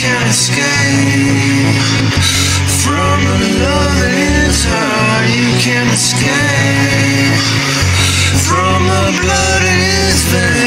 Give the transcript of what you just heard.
can't escape from. You can't escape from the blood in his veins.